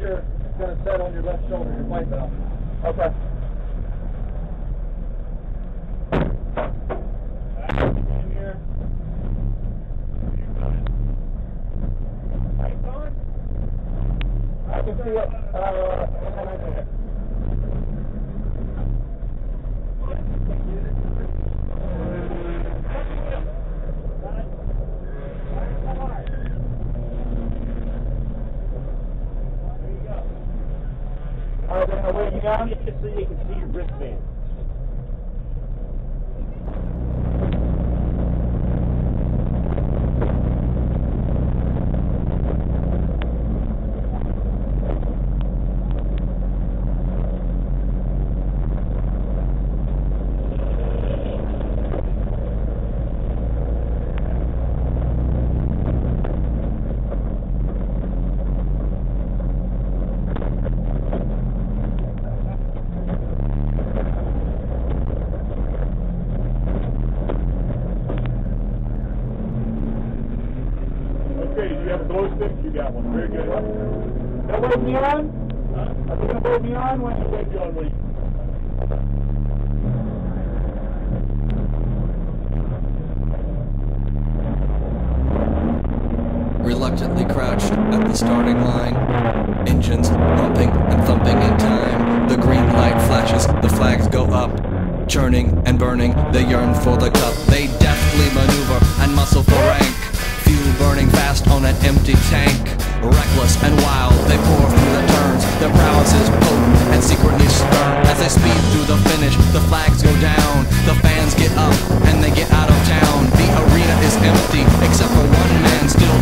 rest your going to set on your left shoulder, your white belt. Okay. I can see it. Uh, You? Just so you can see your wristband. Got one. Very good. That wave me on? Huh? Are they going to wave me on when you Wave you on you- reluctantly crouched at the starting line. Engines pumping and thumping in time. The green light flashes, the flags go up. Churning and burning, they yearn for the cup. They deftly maneuver and muscle for rank. Burning fast on an empty tank. Reckless and wild, they pour through the turns. Their prowess is potent and secretly stern. As they speed through the finish, the flags go down. The fans get up and they get out of town. The arena is empty, except for one man still